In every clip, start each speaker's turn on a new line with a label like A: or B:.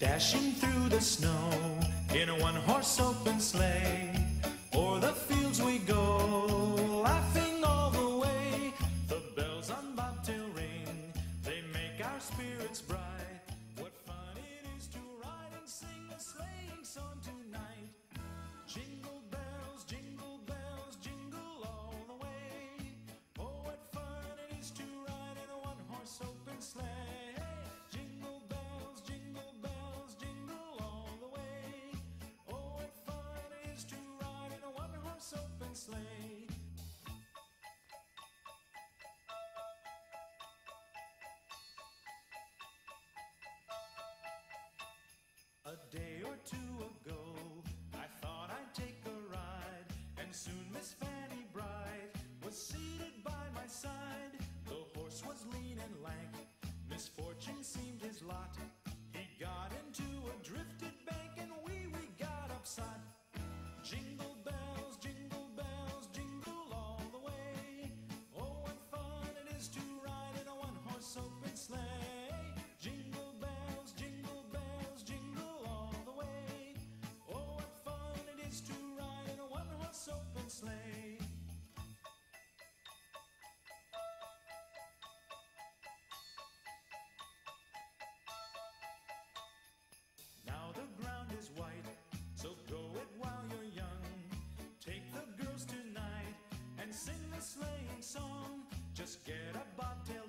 A: Dashing through the snow in a one horse open sleigh, o'er the fields we go. were two sleigh. Now the ground is white, so go it while you're young. Take the girls tonight and sing the sleighing song. Just get a bobtail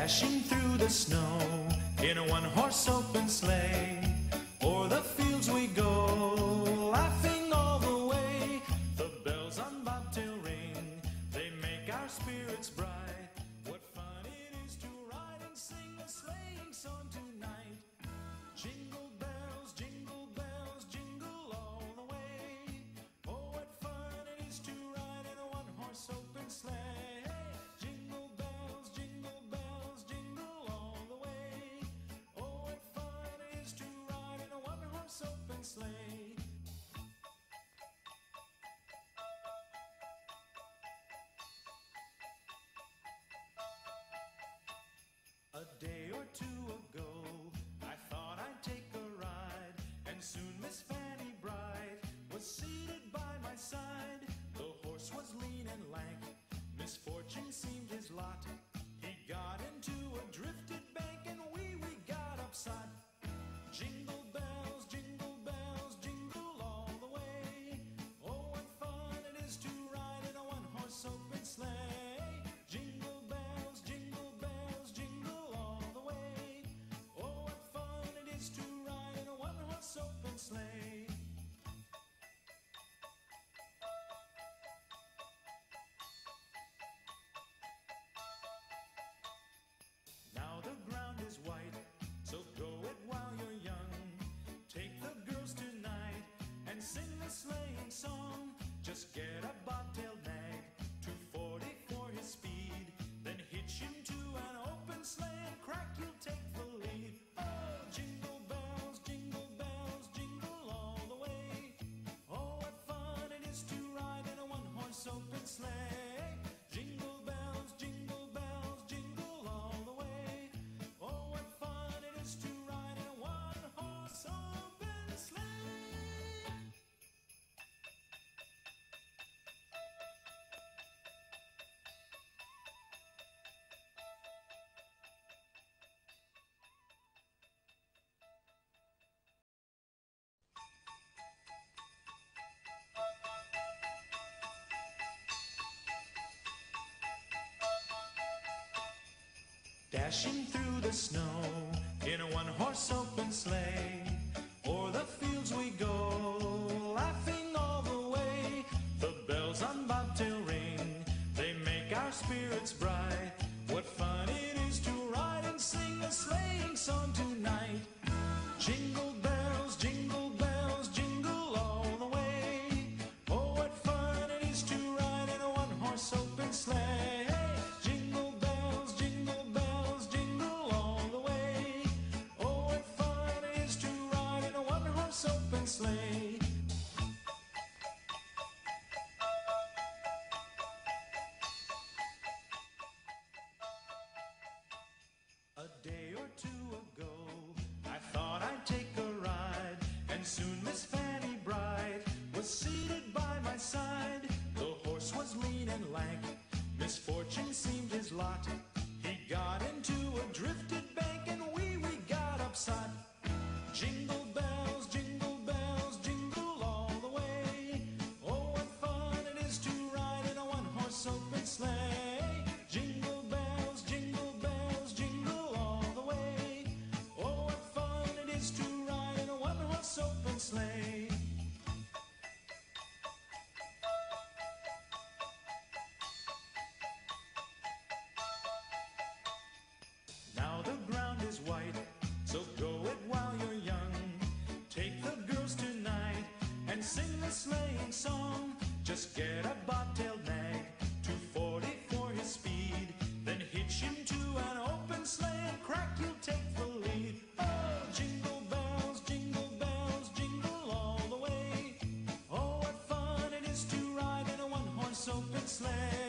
A: dashing through the snow in a one horse open sleigh. O'er the fields we go. sleigh. A day or two ago, I thought I'd take a ride, and soon Miss Fanny Bright was seated by my side. The horse was lean and lank, misfortune seemed his lot. and sing the sleighing song. Just get a bottle. Dashing through the snow in a one-horse open sleigh. O'er the fields we go, laughing all the way. The bells on bobtail ring, they make our spirits bright. What fun it is to ride and sing a sleighing song tonight. Soon Miss Fanny Bright was seated by my side. The horse was lean and lank, misfortune seemed his lot. He got into a drifted bank, and we we got upset. Jingle bells, jingle bells, jingle all the way. Oh, what fun it is to ride in a one-horse open sleigh. Just get a bobtailed nag, 240 for his speed. Then hitch him to an open sleigh and crack, you'll take the lead. Oh, jingle bells, jingle bells, jingle all the way. Oh, what fun it is to ride in a one-horse open sleigh.